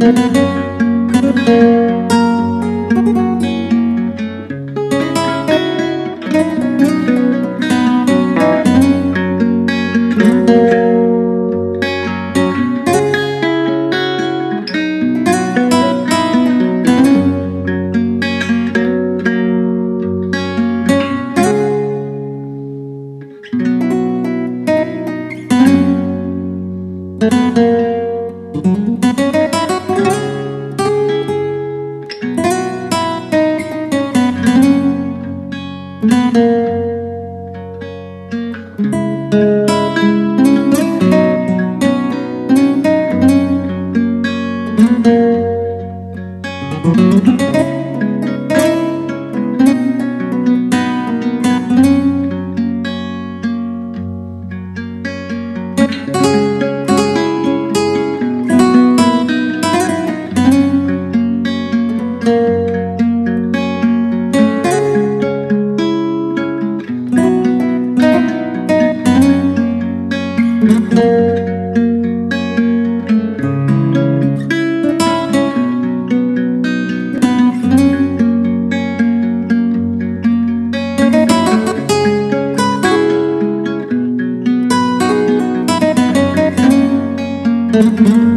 Música Mm-hmm.